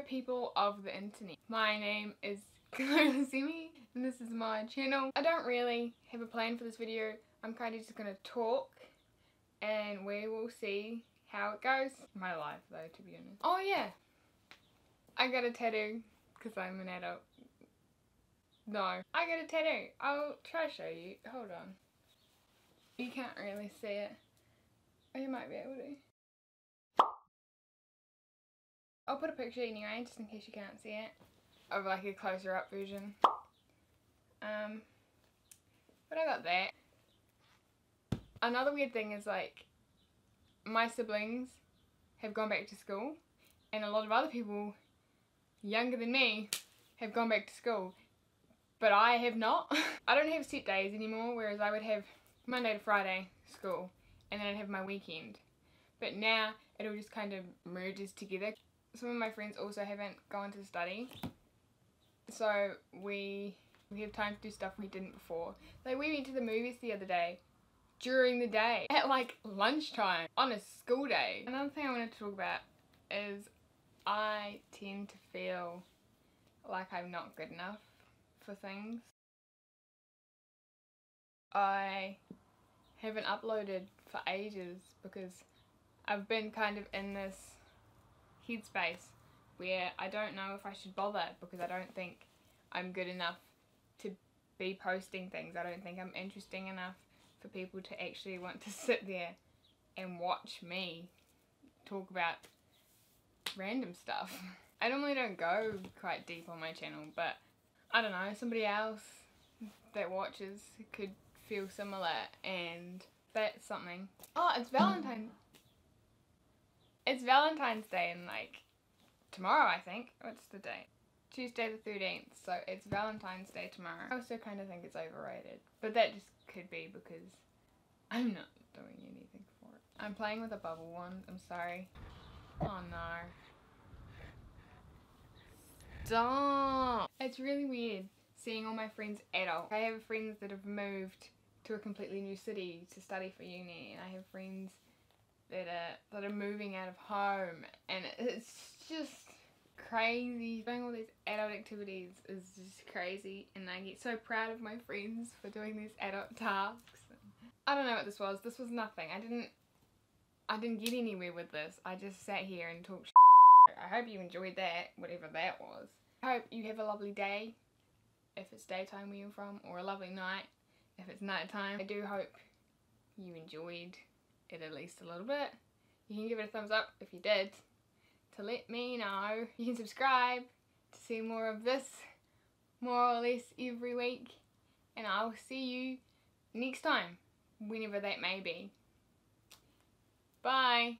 People of the internet. My name is Emmie and this is my channel. I don't really have a plan for this video. I'm kind of just going to talk and we will see how it goes. My life though to be honest. Oh yeah. I got a tattoo because I'm an adult. No. I got a tattoo. I'll try to show you. Hold on. You can't really see it. Oh, you might be able to. I'll put a picture anyway, just in case you can't see it, of like a closer up version. Um, but I got that. Another weird thing is like, my siblings have gone back to school, and a lot of other people younger than me have gone back to school, but I have not. I don't have set days anymore, whereas I would have Monday to Friday school, and then I'd have my weekend. But now it all just kind of merges together some of my friends also haven't gone to study. So we we have time to do stuff we didn't before. Like we went to the movies the other day during the day at like lunchtime on a school day. Another thing I wanted to talk about is I tend to feel like I'm not good enough for things. I haven't uploaded for ages because I've been kind of in this headspace where I don't know if I should bother because I don't think I'm good enough to be posting things. I don't think I'm interesting enough for people to actually want to sit there and watch me talk about random stuff. I normally don't go quite deep on my channel, but I don't know, somebody else that watches could feel similar and that's something. Oh, it's Valentine's it's Valentine's Day in like tomorrow, I think. What's the date? Tuesday the 13th, so it's Valentine's Day tomorrow. I also kind of think it's overrated, but that just could be because I'm not doing anything for it. I'm playing with a bubble wand, I'm sorry. Oh no. Stop! It's really weird seeing all my friends adult. I have friends that have moved to a completely new city to study for uni, and I have friends that are that are moving out of home. And it's just crazy. Doing all these adult activities is just crazy. And I get so proud of my friends for doing these adult tasks. I don't know what this was. This was nothing. I didn't I didn't get anywhere with this. I just sat here and talked I hope you enjoyed that whatever that was. I hope you have a lovely day if it's daytime where you're from or a lovely night if it's nighttime. I do hope you enjoyed it at least a little bit. You can give it a thumbs up if you did to let me know. You can subscribe to see more of this more or less every week and I'll see you next time whenever that may be. Bye.